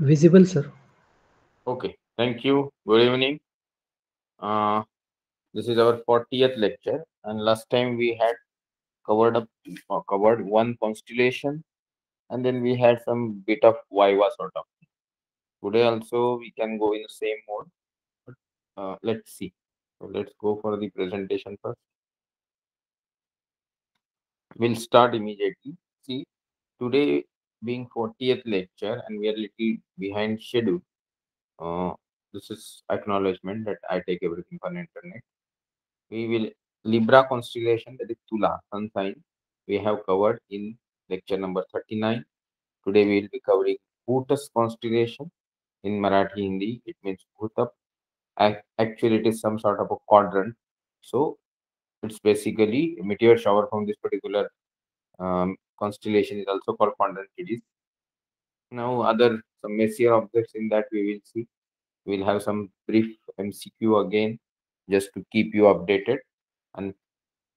Visible, sir. Okay, thank you. Good evening. Uh, this is our 40th lecture, and last time we had covered up uh, covered one constellation, and then we had some bit of Viva sort of. Today also we can go in the same mode. But, uh, let's see. So let's go for the presentation first. We'll start immediately. See, today being 40th lecture and we are little behind schedule. Uh, this is acknowledgement that I take everything from internet. We will Libra constellation that is Tula sun sign we have covered in lecture number 39. Today we will be covering Bhutas constellation in Marathi Hindi. It means Bhutap. Actually, it is some sort of a quadrant. So it's basically a meteor shower from this particular um, constellation is also called is Now other some messier objects in that we will see. We'll have some brief MCQ again just to keep you updated and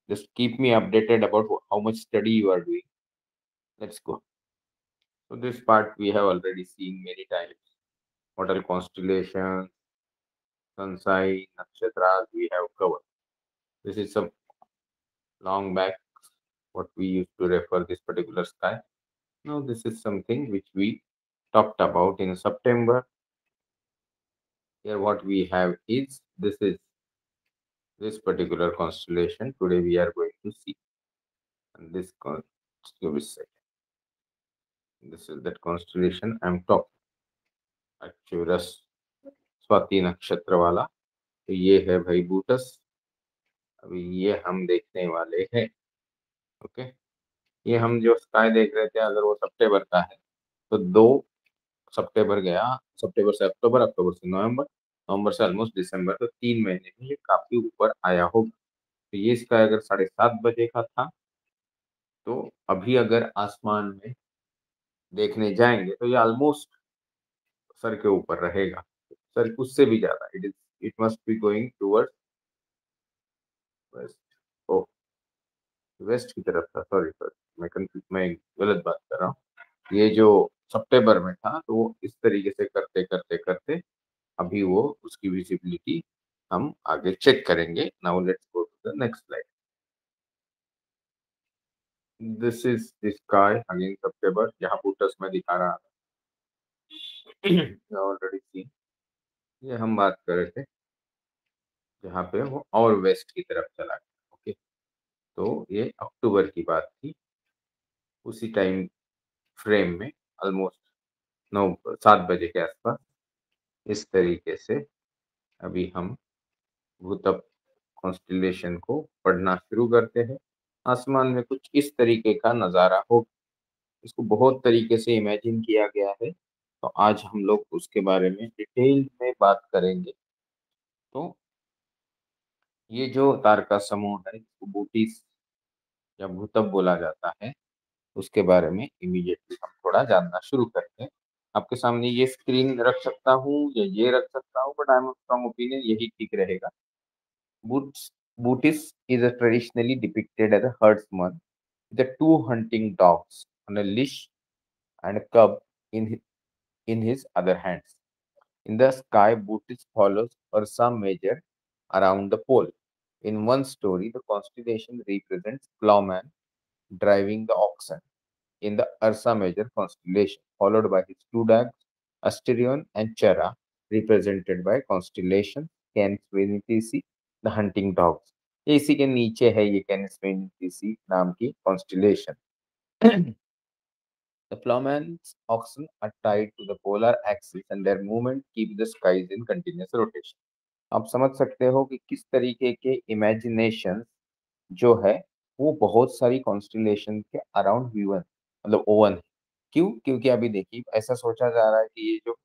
just keep me updated about how much study you are doing. Let's go. So this part we have already seen many times. What are constellations, sun sign, nakshatras we have covered. This is some long back what we used to refer this particular sky. Now this is something which we talked about in September. Here what we have is this is this particular constellation today we are going to see and this give a second this is that constellation i'm talking Arcturus Swati नक्षत्र वाला तो ये है भाई Bootes अभी ये हम देखने वाले हैं ओके? ये हम जो स्काई देख रहे थे, अगर वो सितंबर का है तो दो सितंबर गया सितंबर से अक्टूबर अक्टूबर से नवंबर नवंबर से ऑलमोस्ट दिसंबर तो तीन महीने में ये काफ़ी ऊपर आया होगा। तो ये इसका अगर साढ़े सात बजे का था तो अभी अगर आसमान में देखने जाएँगे तो ये ऑलमोस्ट सर के ऊपर रहेगा। सर उससे भी ज़्यादा it is it must be going towards west की तरफ़ था सॉरी सॉरी मैं कंफ्यूज मैं गलत बात कर रहा हूँ। ये जो सितंबर में था तो वो इस तरीके से करते करते करते अभी वो उसकी विजिबिलिटी हम आगे चेक करेंगे। Now let's go to the next slide this is the sky again सितंबर यहाँ बूटस में दिखा रहा था। ऑलरेडी सी ये हम बात कर रहे थे, जहाँ पे वो और वेस्ट की तरफ़ चला गया। तो ये अक्टूबर की बात थी। उसी टाइम फ्रेम में ऑलमोस्ट नौ सात बजे के आसपास इस तरीके से अभी हम भूतप कॉन्स्टिलेशन को पढ़ना शुरू करते हैं। आसमान में कुछ इस तरीके का नज़ारा हो, इसको बहुत तरीके से इमेजिन किया गया है। तो आज हम लोग उसके बारे में डिटेल में बात करेंगे। तो ये जो तारका समूह है इसको बूटीस या भूतप बोला जाता है उसके बारे में इमीडिएटली हम थोड़ा जानना शुरू करते हैं आपके सामने ये स्क्रीन रख सकता हूँ या ये रख सकता हूँ but I am strong opinion यही ठीक रहेगा Bootes Bootes is traditionally depicted as a with the two hunting dogs on a leash and a cub in his, in his other hands. In the sky, Bootis follows Ursa Major around the pole. In one story, the constellation represents plowman driving the oxen in the Ursa Major constellation, followed by his two dogs, Asterion and Chera, represented by constellation Canis the hunting dogs. ये इसी के नीचे है ये कैनिस नाम की constellation. The plowman's oxen are tied to the polar axis and their movement keep the skies in continuous rotation. आप समझ सकते हो कि किस तरीके के इमेजिनेशन जो है, वो बहुत सारी कॉन्स्टिलेशन के अराउंड वी मतलब ओवन है। क्यों? क्योंकि अभी देखिए, ऐसा सोचा जा रहा है कि ये जो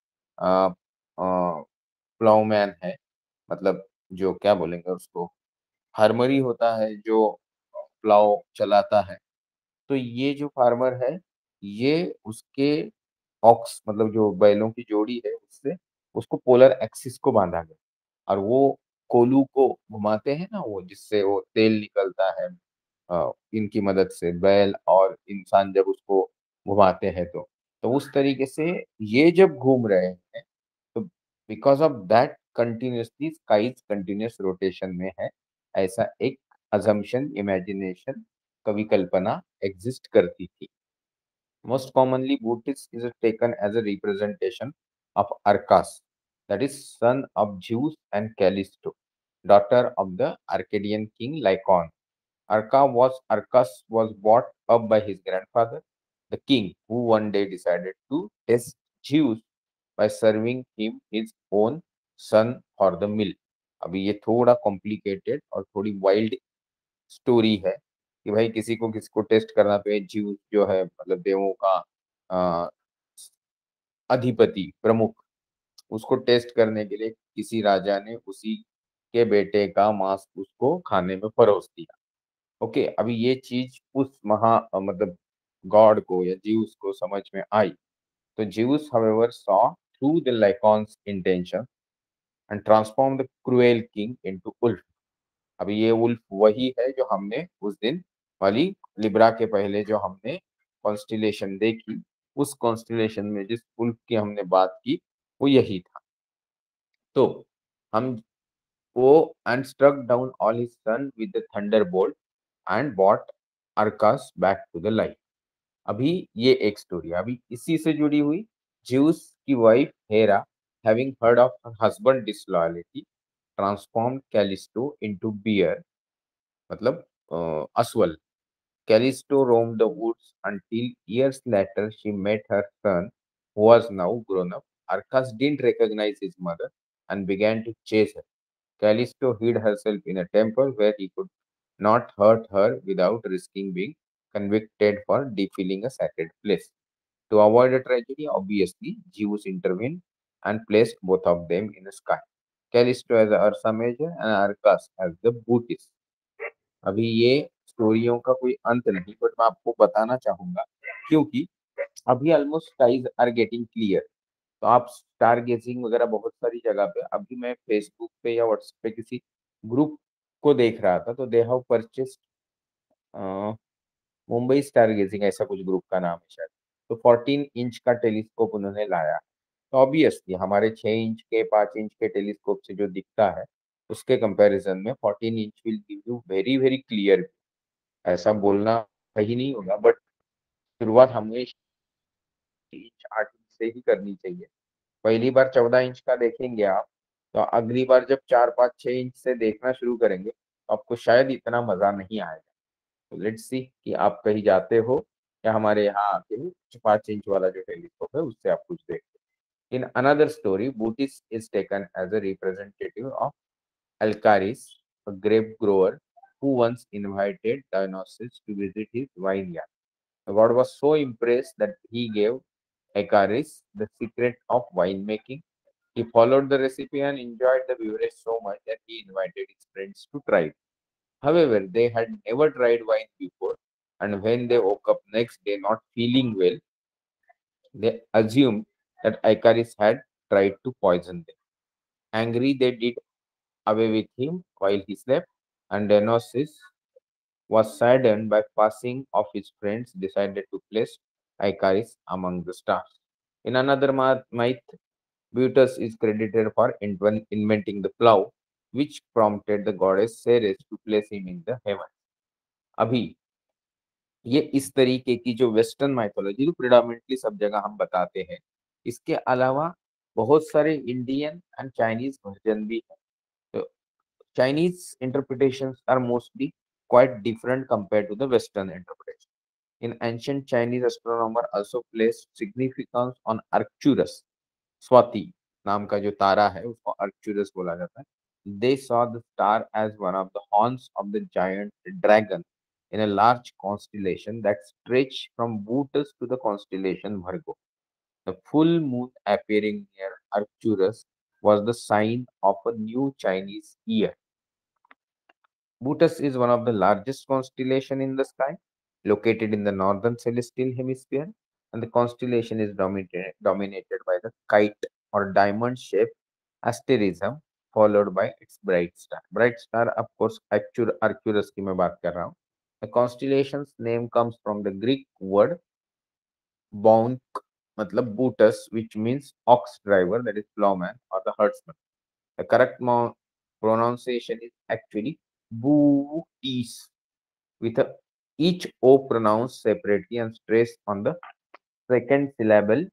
प्लाउमैन है मतलब जो क्या बोलेंगे उसको फार्मर होता है जो प्लाउ चलाता है। तो ये जो फार्मर है, ये उसके ऑक्स मतलब जो बैलों की जोड़ी है, उससे उसको पोलर एक्सिस को बांधा गया। और वो कोलू को घुमाते हैं ना वो जिससे वो तेल निकलता है इनकी मदद से बैल और इंसान जब उसको घुमाते हैं तो। तो उस तरीके से ये जब घूम रहे हैं तो because of that continuously skies continuous rotation में है ऐसा एक अजम्पशन इमेजिनेशन कवि कल्पना एग्जिस्ट करती थी। Most commonly Bootis is taken as a representation of Arcas, that is, son of Zeus and Callisto, daughter of the Arcadian king Lycaon. Arca was Arcas was brought up by his grandfather, the king, who one day decided to test Zeus by serving him his own son for the meal. अभी ये थोड़ा complicated और थोड़ी wild story है कि भाई किसी को किसी को टेस्ट करना तो जीव जो है मतलब देवों का अधिपति प्रमुख उसको टेस्ट करने के लिए किसी राजा ने उसी के बेटे का मांस उसको खाने में परोस दिया। ओके, अभी ये चीज़ उस महा मतलब गॉड को या जीवस को समझ में आई। तो Zeus however saw through the Lycaon's intention and transform the cruel king into wolf अभी ये उल्फ वही है जो हमने उस दिन वाली लिब्रा के पहले जो हमने कॉन्स्टिलेशन देखी। उस कॉन्स्टिलेशन में जिस उल्फ की हमने बात की वो यही था। तो हम वो and struck down all his son with the thunderbolt and brought Arcas back to the life अभी ये एक स्टोरी अभी इसी से जुड़ी हुई ज्यूस की wife Hera having heard of her husband disloyalty transform Callisto into bear मतलब असवल। Callisto roamed the woods until years later she met her son, who was now grown up. Arcas didn't recognize his mother and began to chase her. Callisto hid herself in a temple where he could not hurt her without risking being convicted for defiling a sacred place. To avoid a tragedy, obviously, Zeus intervened and placed both of them in the sky. Callisto as the Ursa Major and Arcas as the Bootis. अभी ये स्टोरियों का कोई अंत नहीं but मैं आपको बताना चाहूंगा क्योंकि अभी almost skies are getting clear तो आप स्टार गेजिंग वगैरह बहुत सारी जगह पे, अभी मैं फेसबुक पे या व्हाट्सएप पे किसी ग्रुप को देख रहा था तो they have purchased Mumbai star gazing ऐसा कुछ ग्रुप का नाम है शायद। तो 14 इंच का टेलीस्कोप उन्होंने लाया। तो ऑब्वियसली हमारे 6 इंच के 5 इंच के टेलीस्कोप से जो दिखता है, उसके कंपैरिजन में 14 inch will give you very very clear ऐसा बोलना सही नहीं होगा बट शुरुआत हमेशा इंच आठ से ही करनी चाहिए। पहली बार चौदह इंच का देखेंगे आप तो अगली बार जब चार पाँच छः इंच से देखना शुरू करेंगे तो आपको शायद इतना मज़ा नहीं आएगा। तो लेट्स सी कि आप कहीं जाते हो या हमारे यहाँ आके पाँच इंच वाला जो टेलीस्कोप है उससे आप कुछ देखते in another story Bootes is taken as a representative of Alcaris, a grape grower who once invited Dionysus to visit his vineyard. The god was so impressed that he Alcaris the secret of winemaking. He followed the recipe and enjoyed the beverage so much that he invited his friends to try it. However, they had never tried wine before, and when they woke up next day not feeling well, they assumed that Icarus had tried to poison them. Angry, they did away with him while he slept, and Dionysus was saddened by passing of his friends, decided to place Icarus among the stars. In another myth, Butus is credited for inventing the plow, which prompted the goddess Ceres to place him in the heaven. अभी ये इस तरीके की जो western mythology जो predominantly सब जगह हम बताते हैं इसके अलावा बहुत सारे इंडियन एंड चाइनीज़ वर्जन भी हैं Chinese interpretations are mostly quite different compared to the Western interpretation. In ancient Chinese, astronomer also placed significance on Arcturus, Swati नाम का जो तारा है उसको Arcturus बोला जाता है. They saw the star as one of the horns of the giant dragon in a large constellation that stretched from Bootes to the constellation Virgo. The full moon appearing near Arcturus was the sign of a new Chinese year. Bootes is one of the largest constellation in the sky, located in the northern celestial hemisphere, and the constellation is dominated, dominated by the kite or diamond-shaped asterism, followed by its bright star. Bright star, of course, Arcturus की मैं बात कर रहा हूँ. The constellation's name comes from the Greek word bonk, matlab Bootus, which means ox driver, that is plowman or the herdsman. The correct pronunciation is actually Booties, with a, each O pronounced separately and stressed on the second syllable.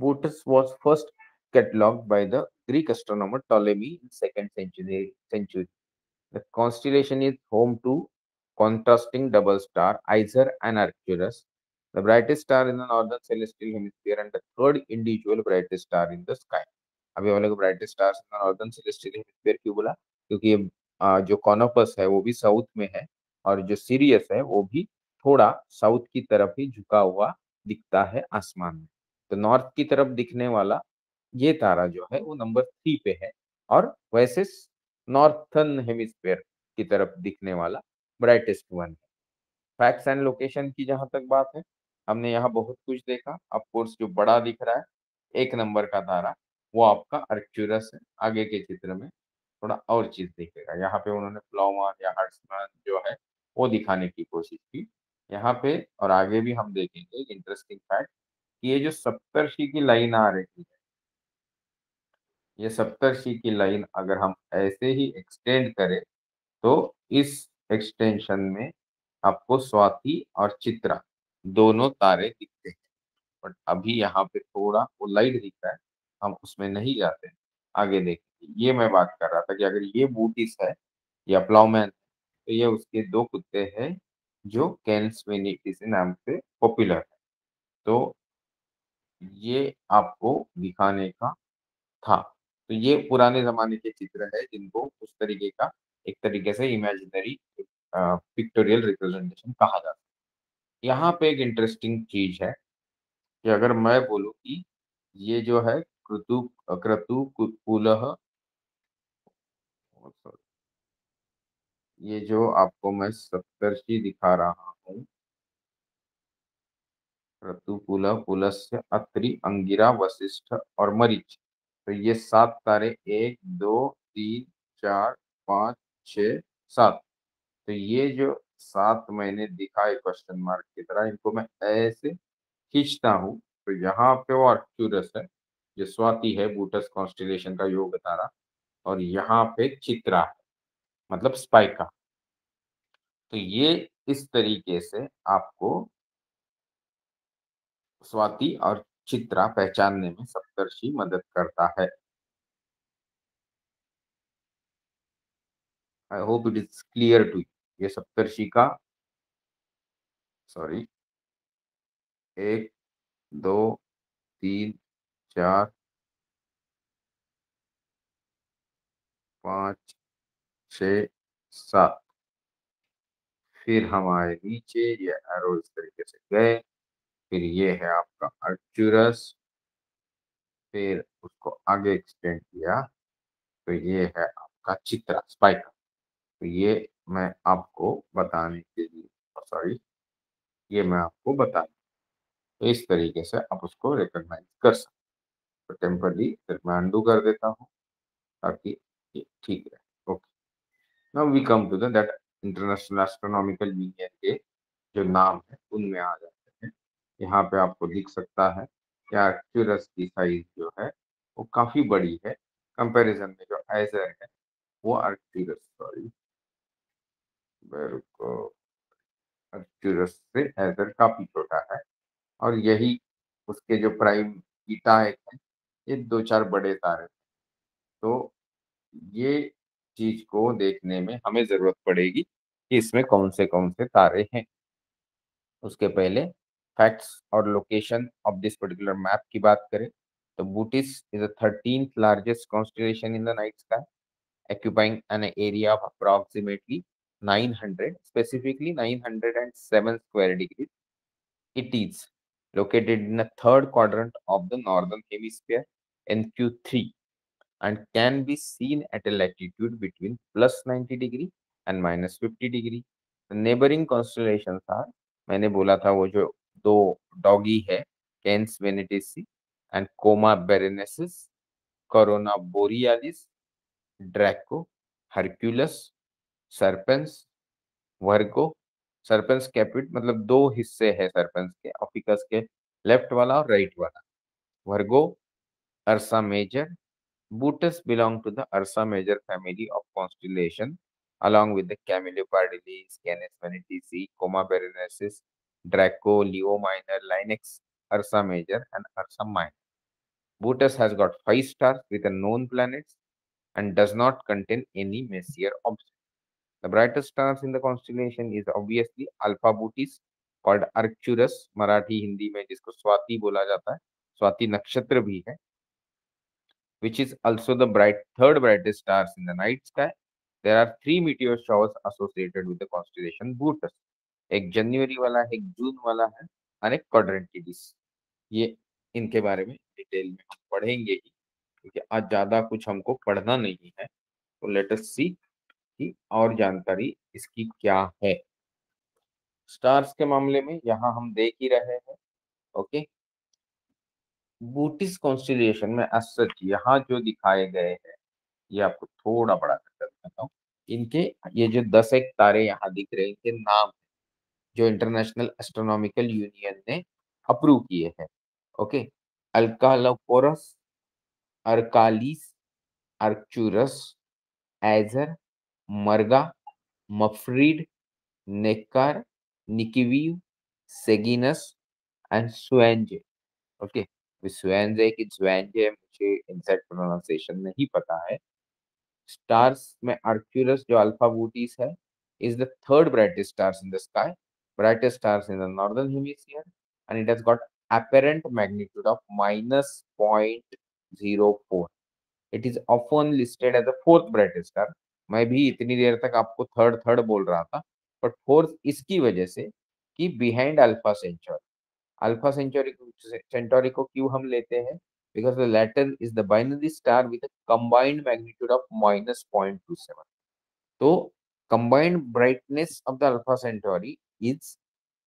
Bootus was first catalogued by the Greek astronomer Ptolemy in second century. century. The constellation is home to contrasting double star Isar and Arcturus, the brightest star in the northern celestial hemisphere and the third individual brightest star in the sky. अभी वाले को brightest stars in the northern celestial hemisphere क्यों बोला क्योंकि जो कॉनोपस है, वो भी साउथ में है और जो सीरियस है, वो भी थोड़ा साउथ की तरफ़ ही झुका हुआ दिखता है आसमान में। तो नॉर्थ की तरफ़ दिखने वाला ये तारा जो है, वो नंबर थ्री पे है और वैसे नॉर्थन हेमिस्फेयर की तरफ़ दिखने वाला ब्राइटेस्ट वन है। फैक्ट्स एंड लोकेशन की जहाँ तक बात है, हमने यहाँ बहुत कुछ देखा। ऑफकोर्स जो बड़ा दिख रहा है, एक नंबर का तारा, वो आपका अर्क्चुरस है, आगे के चित्र में। थोड़ा और चीज़ दिखेगा। यहाँ पे उन्होंने फ्लावर या हर्ट्समैन जो है, वो दिखाने की कोशिश की यहाँ पे और आगे भी हम देखेंगे इंटरेस्टिंग फैक्ट कि ये जो सप्तर्षि की लाइन आ रही है, ये सप्तर्षि की लाइन अगर हम ऐसे ही एक्सटेंड करें तो इस एक्सटेंशन में आपको स्वाति और चित्रा दोनों तारे दिखते हैं। बट अभी यहाँ पे थोड़ा वो लाइट दिख रहा है, हम उसमें नहीं जाते, आगे देखिए ये मैं बात कर रहा था कि अगर ये बूटिस है, या प्लाउमैन तो ये उसके दो कुत्ते हैं, जो कैंस नाम से पॉपुलर है। तो ये आपको दिखाने का था। तो ये पुराने जमाने के चित्र है, जिनको उस तरीके का, एक तरीके से इमेजिनरी पिक्टोरियल रिप्रेजेंटेशन कहा जाता है। यहाँ पे एक इंटरेस्टिंग चीज़ है कि अगर मैं बोलूँ कि ये जो है क्रतु क्रतु कुलह ये जो आपको मैं सप्तर्षि दिखा रहा हूँ क्रतुकुल पुलस्य अत्रि अंगिरा वशिष्ठ और मरीच। तो ये सात तारे, एक, दो, तीन, चार, पाँच, छ, सात। तो ये जो सात मैंने दिखाए क्वेश्चन मार्क की तरह, इनको मैं ऐसे खींचता हूँ। तो यहाँ पे वो अर्क्यूरस है, जो स्वाति है बूटस कॉन्स्टिलेशन का योग तारा और यहाँ पे चित्रा मतलब स्पाइका तो ये इस तरीके से आपको स्वाति और चित्रा पहचानने में सप्तर्षि मदद करता है। I hope it is clear to ये सप्तर्षि का सॉरी एक, दो, तीन, चार पाँच, छ, सात। फिर हम आए नीचे, ये एरो इस तरीके से गए। फिर ये है आपका अर्चुरस फिर उसको आगे एक्सटेंड किया। तो ये है आपका चित्रा स्पाइका तो ये मैं आपको बताने के लिए सॉरी ये मैं आपको बता तो इस तरीके से आप उसको रिकॉग्नाइज कर सकते तो टेम्परली फिर मैं अंडू कर देता हूँ, ताकि ठीक है, okay. Now we come to that international astronomical union के जो नाम है, उनमें आ जाते हैं। यहाँ पे आपको दिख सकता है कि आर्क्यूरस की साइज़ जो है, वो काफ़ी बड़ी है। कंपैरिजन में जो एजर है, वो आर्क्यूरस सॉरी आर्क्यूरस से एजर काफ़ी छोटा है। और यही उसके जो प्राइम ईटा है, ये दो चार बड़े तारे तो ये चीज़ को देखने में हमें ज़रूरत पड़ेगी कि इसमें कौन से कौन से तारे हैं। उसके पहले फैक्ट्स और location of this particular map की बात करें तो Bootes is thirteen largest constitution in the night sky occupying an area of approximately 900 specifically 907 square degree. It is located in third quadrant of the northern hemisphere N Q three. And can be seen at a latitude between plus 90 degree and minus 50 degree. The neighboring constellations are, मैंने बोला था वो जो दो doggy है Canes Venatici and Coma Berenices Corona Borealis Draco Hercules Serpens Virgo Serpens Caput मतलब दो हिस्से है सर्पेंस के ऑफिकस के लेफ़्ट वाला और राइट वाला। Virgo Ursa Major Bootes belong to the Ursa Major family of constellation along with the Camelopardalis, Canis venetici, Coma berenices, Draco, Leo Minor, Linux, Ursa Major, and Ursa Minor. Bootes has got five stars with a known planets and does not contain any Messier object. The brightest stars in the constellation is obviously Alpha Bootis called Arcturus, Marathi Hindi में जिसको स्वाति बोला जाता है स्वाति नक्षत्र भी है which is also the bright third brightest stars in the night sky. There are three meteor showers associated with the constellation Bootes. एक जनवरी वाला है एक जून वाला है और एक क्वाड्रेंटिडिस ये इनके बारे में डिटेल में हम पढ़ेंगे ही क्योंकि आज ज़्यादा कुछ हमको पढ़ना नहीं है तो लेट अस सी कि और जानकारी इसकी क्या है स्टार्स के मामले में यहाँ हम देख ही रहे हैं ओके बूटिस कॉन्स्टिलेशन में सच यहाँ जो दिखाए गए हैं, ये आपको थोड़ा बड़ा कर दिखाता हूँ। इनके, ये जो दस एक तारे यहाँ दिख रहे हैं, इनके नाम जो इंटरनेशनल एस्ट्रोनॉमिकल यूनियन ने अप्रूव किए हैं ओके अल्कालोपोरस अर्कालिस अर्चुरस एजर मरगा मफ्रीड नेकार निकिवीव सेगिनस एंड स्वेंजे ओके विश्वेंजे की ज्वेंजे मुझे इनसेट प्रोनाउंसिएशन नहीं पता है। स्टार्स में आर्क्यूलस जो अल्फ़ा बूटीज है is the third brightest stars in the sky brightest stars in the northern hemisphere and it has got apparent magnitude of minus point zero four it is often listed as a fourth brightest star मैं भी इतनी देर तक आपको third third बोल रहा था but fourth इसकी वजह से कि behind Alpha Century Alpha Centauri को क्यों हम लेते हैं? Because the latter is the binary star with combined magnitude of minus point two seven तो combined brightness of the Alpha Centauri is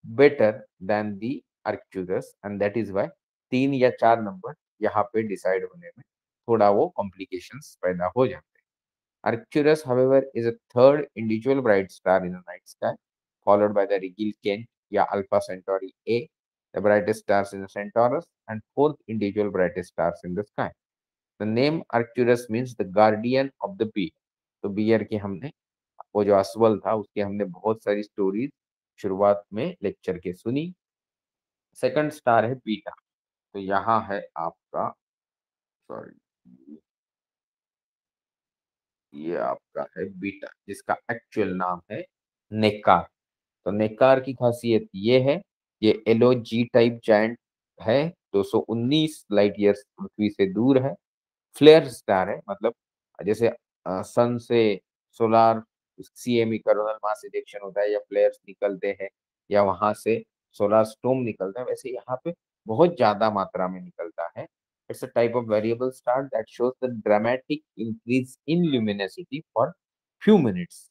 better than Arcturus and that is why तीन या चार number यहाँ पे डिसाइड होने में थोड़ा वो कॉम्प्लिकेशन पैदा हो जाते हैं। Arcturus however is a third individual bright star in the night sky followed by the Rigil Kent या Alpha Centauri the brightest stars in the Centaurus, and fourth individual brightest stars in the sky. The name Arcturus means the guardian of the bear. तो bear की हमने वो जो असवल था उसकी हमने बहुत सारी स्टोरीज शुरुआत में लेक्चर के सुनी सेकंड स्टार है बीटा तो यहाँ है आपका सॉरी ये आपका है बीटा जिसका एक्चुअल नाम है नेकार तो नेकार की खासियत ये है ये एलो जी टाइप जाइंट है 219 लाइट ईयर्स पृथ्वी से दूर है फ्लेयर स्टार है मतलब जैसे सन से solar CME coronal mass ejection होता है या फ्लेयर्स निकलते हैं या वहाँ से सोलार स्टोम निकलता है, वैसे यहाँ पे बहुत ज़्यादा मात्रा में निकलता है it's a type of variable star that shows the dramatic increase in luminosity for few minutes.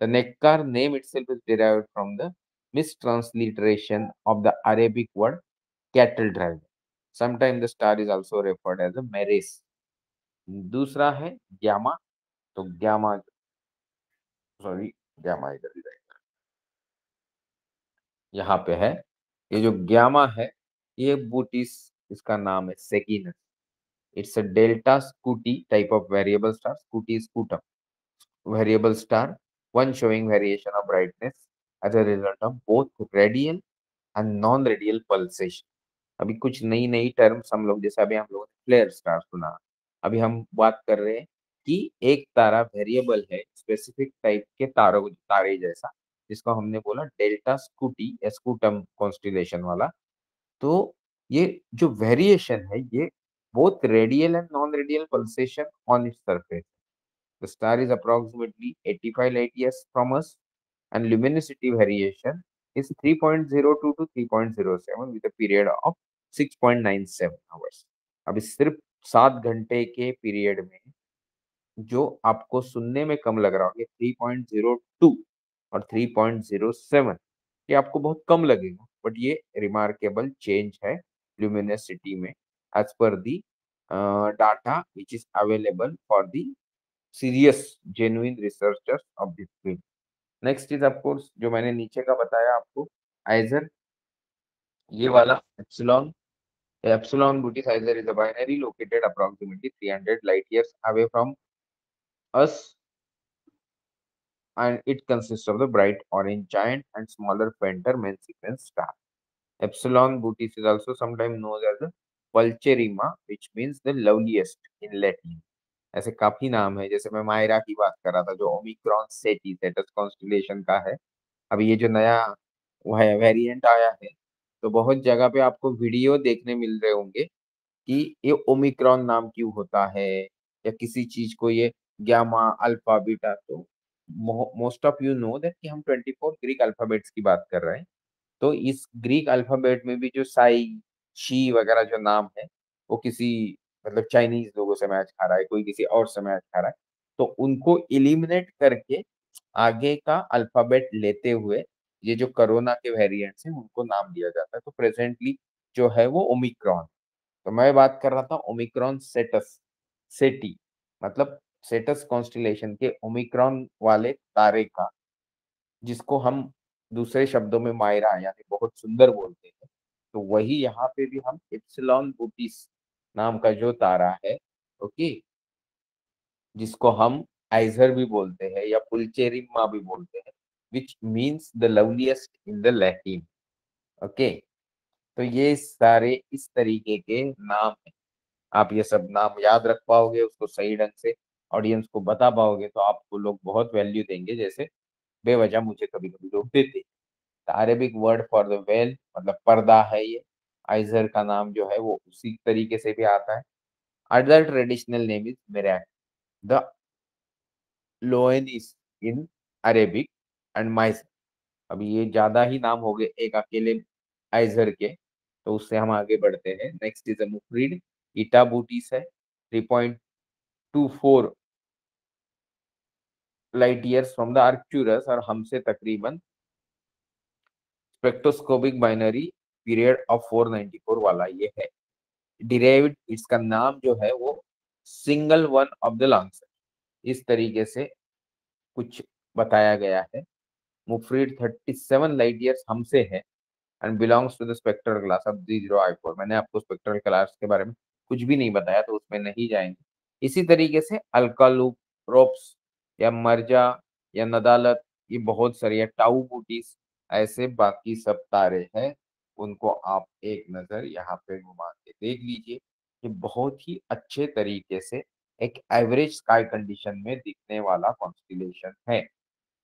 The Neckar name itself is derived from the mistransliteration of the Arabic word cattle driver. Sometimes the star is also referred as a Meres. दूसरा है gamma तो gamma sorry gamma इधर ही रहेगा यहाँ पे है ये जो ग्यामा है ये बूटिस इसका नाम है Seginus it's a Delta Scuti type of variable star Scuti Scutum variable star one showing variation of brightness as a result of both radial and non-radial pulsation. अभी कुछ नई नई टर्म्स हम लोग, जैसे अभी हम लोगों ने फ्लेयर स्टार सुना अभी हम बात कर रहे हैं कि एक तारा वेरिएबल है स्पेसिफिक टाइप के तारों, तारे जैसा, जिसको हमने बोला डेल्टा स्कूटी स्कूटम कॉन्स्टिलेशन वाला तो ये जो वेरिएशन है, ये both radial and non radial pulsation on it surface the star is approximately eighty five light from us and luminosity variation is 3.02 to 3.07 with a period of 6.97 hours. अभी सिर्फ़ सात घंटे के पीरियड में जो आपको सुनने में कम लग रहा होगा 3.02 और 3.07 ये आपको बहुत कम लगेगा बट ये रिमार्केबल चेंज है ल्यूमिनसिटी में per the uh, data which is available for the serious genuine researchers of this field next is of course जो मैंने नीचे का बताया आपको आइजर ये वाला epsilon epsilon Booty-Sizer is a binary located approximately 300 light years away from us and it consists of the bright orange giant and smaller fainter main sequence star. Epsilon Bootis is also sometimes known as the Pulcherima, which means the loveliest in Latin. ऐसे काफ़ी नाम है। जैसे मैं मायरा की बात कर रहा था, जो ओमिक्रॉन सेटी सेटस कॉन्स्टिलेशन का है। अभी ये जो नया वेरिएंट आया है तो बहुत जगह पे आपको वीडियो देखने मिल रहे होंगे कि ये ओमिक्रॉन नाम क्यों होता है या किसी चीज़ को ये ग्यामा अल्फ़ा बीटा तो most of you know that कि हम 24 ग्रीक अल्फाबेट्स की बात कर रहे हैं। तो इस ग्रीक अल्फ़ाबेट में भी जो साई, शी वगैरह जो नाम है, वो किसी मतलब चाइनीज़ लोगों से मैच खा रहा है, कोई किसी और से मैच खा रहा है तो उनको इलिमिनेट करके आगे का अल्फ़ाबेट लेते हुए ये जो कोरोना के वेरिएंट्स हैं, उनको नाम दिया जाता है। तो प्रेजेंटली जो है वो ओमिक्रॉन तो मैं बात कर रहा था ओमिक्रॉन सेटस सेटी मतलब सेटस कॉन्स्टिलेशन के ओमिक्रॉन वाले तारे का, जिसको हम दूसरे शब्दों में मायरा, यानी बहुत सुंदर बोलते हैं। तो वही यहाँ पे भी हम इप्सिलॉन बूटिस नाम का जो तारा है, ओके? जिसको हम आइजर भी बोलते हैं या पुलचेरिमा भी बोलते हैं which means the loveliest in the Latin okay? तो ये सारे इस तरीके के नाम है। आप ये सब नाम याद रख पाओगे उसको सही ढंग से ऑडियंस को बता पाओगे तो आपको लोग बहुत वैल्यू देंगे। जैसे बेवजह मुझे कभी कभी लोग देते Arabic word for the veil मतलब पर्दा है ये। आइजर का नाम जो है वो उसी तरीके से भी आता है। अदर ट्रेडिशनल नेम इज़ मेरा the loins in Arabic and माइस अभी ये ज़्यादा ही नाम हो गए एक अकेले आइजर के तो उससे हम आगे बढ़ते हैं। Next is a मुफरीड eta Bootis है 3.24 light years from the Arcturus और हमसे तकरीबन स्पेक्ट्रोस्कोपिक बाइनरी पीरियड ऑफ़ 494 वाला ये है। डिराइव्ड इसका नाम जो है वो single one of the lungs इस तरीके से कुछ बताया गया है। मुफरीड 37 लाइट ईयर्स हमसे है and belongs to the spectral class of D zero I four मैंने आपको स्पेक्ट्रल क्लास के बारे में कुछ भी नहीं बताया तो उसमें नहीं जाएँगे। इसी तरीके से अल्कालू रोप्स या मर्जा या नदालत, ये बहुत सारी या टाउ बूटीज ऐसे बाकी सब तारे हैं। उनको आप एक नज़र यहाँ पे घुमा के देख लीजिए कि बहुत ही अच्छे तरीके से एक एवरेज स्काई कंडीशन में दिखने वाला कॉन्स्टिलेशन है।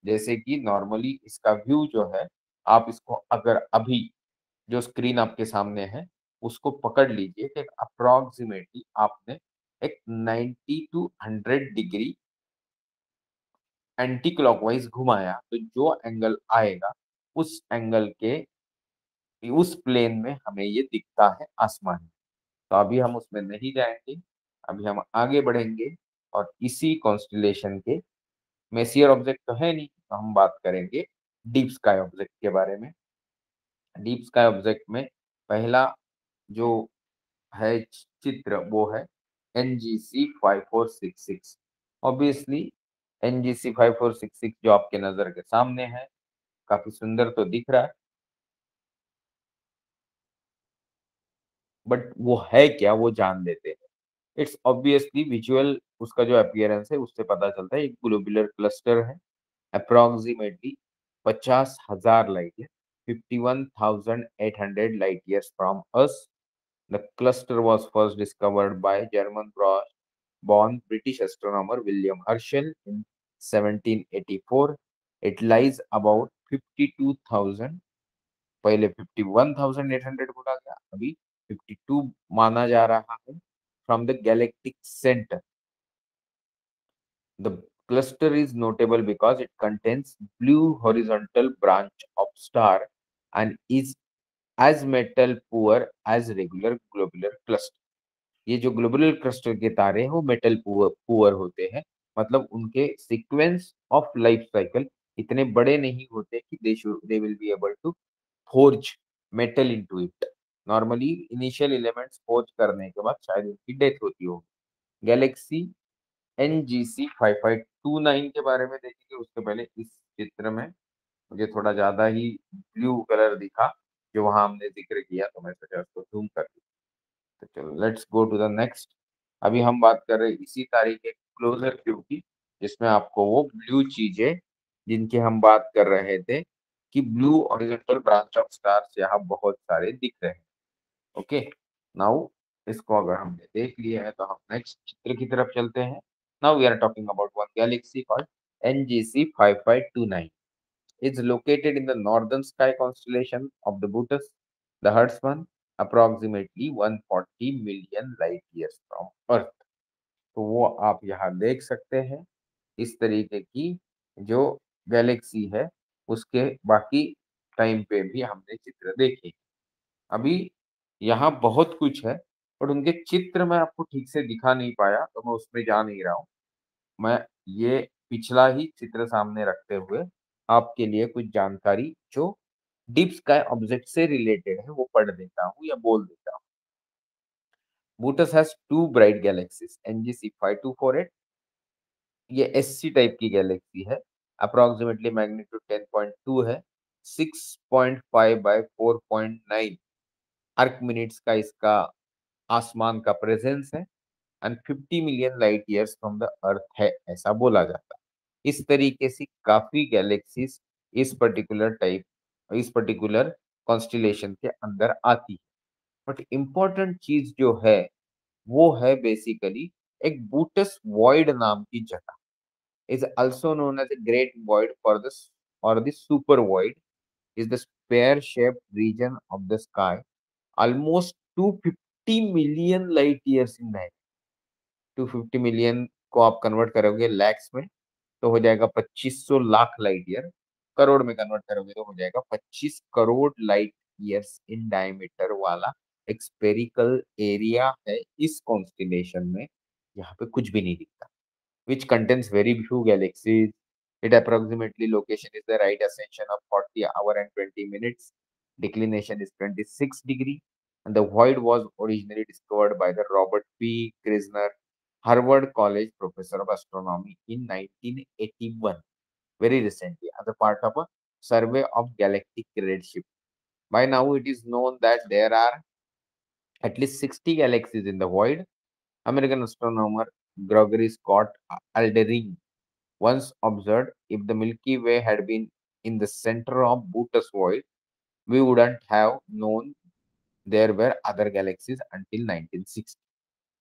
जैसे कि नॉर्मली इसका व्यू जो है, आप इसको अगर अभी जो स्क्रीन आपके सामने है, उसको पकड़ लीजिए कि अप्रोक्सीमेटली आपने एक 90 टू 100 डिग्री एंटी क्लॉकवाइज घुमाया। तो जो एंगल आएगा, उस एंगल के उस प्लेन में हमें ये दिखता है आसमान। तो अभी हम उसमें नहीं जाएँगे, अभी हम आगे बढ़ेंगे और इसी कॉन्स्टिलेशन के मेसियर ऑब्जेक्ट तो है नहीं तो हम बात करेंगे डीप स्काई ऑब्जेक्ट के बारे में। डीप स्काई ऑब्जेक्ट में पहला जो है चित्र वो है N G C five four six six obviously N G C five four six six जो आपके नज़र के सामने है, काफ़ी सुंदर तो दिख रहा है। बट वो है क्या वो जान देते हैं इट्स ऑब्वियसली विजुअल उसका जो अपियरेंस है उससे पता चलता है एक ग्लोबुलर क्लस्टर है अप्रोक्सीमेटली पचास हज़ार light year fifty one thousand eight hundred light years from us the cluster was first discovered by German born British astronomer William Herschel in 1784. It lies about 52,000 पहले 51,800 बोला गया अभी 52 माना जा रहा है from the galactic center the cluster is notable because it contains blue horizontal branch of star and is as metal poor as regular globular cluster ये जो ग्लोबुलर क्लस्टर के तारे हैं, वो मेटल पुअर होते हैं। मतलब उनके सिक्वेंस ऑफ़ लाइफ साइकिल इतने बड़े नहीं होते कि they will be able to forge metal into it normally initial elements खोज करने के बाद शायद उनकी डेथ होती होगी। Galaxy N G C five five two nine के बारे में देखेंगे, उसके पहले इस चित्र में मुझे थोड़ा ज़्यादा ही ब्लू कलर दिखा, जो वहाँ हमने ज़िक्र किया तो मैं सोचा उसको जूम कर दी। तो चलो let's go to the next अभी हम बात कर रहे हैं इसी तारीख के क्लोजर व्यू की, जिसमें आपको वो ब्लू चीज़ें जिनकी हम बात कर रहे थे कि blue horizontal branch of stars यहाँ बहुत सारे दिख रहे हैं। ओके, नाउ इसको अगर हमने देख लिया है तो हम नेक्स्ट चित्र की तरफ़ चलते हैं। Now we are talking about one galaxy called NGC 5529 it's located in the northern sky constellation of the Bootes the herdsman approximately 140 million light years from earth तो वो आप यहाँ देख सकते हैं, इस तरीके की जो गैलेक्सी है, उसके बाकी टाइम पे भी हमने चित्र देखे। अभी यहाँ बहुत कुछ है और उनके चित्र मैं आपको ठीक से दिखा नहीं पाया तो मैं उसमें जा नहीं रहा हूँ। मैं ये पिछला ही चित्र सामने रखते हुए आपके लिए कुछ जानकारी जो डीप स्काई ऑब्जेक्ट से रिलेटेड है वो पढ़ देता हूँ या बोल देता हूँ। Bootes has two bright galaxies, NGC 5248 ये एससी टाइप की गैलेक्सी है अप्रोक्सीमेटली मैग्नीट्यूड 10.2 है 6.5 बाय 4.9 अर्क मिनट्स का इसका आसमान का प्रेजेंस है and 50 million light years from the earth है, ऐसा बोला जाता है। इस तरीके से काफ़ी गैलेक्सीज इस पर्टिकुलर टाइप इस पर्टिकुलर कॉन्स्टिलेशन के अंदर आती है। बट इम्पोर्टेंट चीज़ जो है, वो है बेसिकली एक बूटस वॉइड नाम की जगह। Is also known as a great void for the or the super void, is the sphere shaped region of the sky almost two fifty million light years in that fifty million को आप convert करोगे लैक्स में तो हो जाएगा पच्चीस सौ lakh light year crore में कन्वर्ट करोगे तो हो जाएगा पच्चीस crore light years in diameter वाला एक्सपेरिकल एरिया है इस कॉन्स्टिलेशन में। यहाँ पे कुछ भी नहीं दिखता। Which contents very few galaxies it approximately location is the right ascension of forty hour and twenty minutes Declination is 26 degree. And the void was originally discovered by the Robert P. Krisner, Harvard College professor of astronomy in 1981, very recently, as a part of a survey of galactic redshift. By now, it is known that there are at least 60 galaxies in the void. American astronomer Gregory Scott Aldering once observed if the Milky Way had been in the center of Bootes void, we wouldn't have known there were other galaxies until 1960.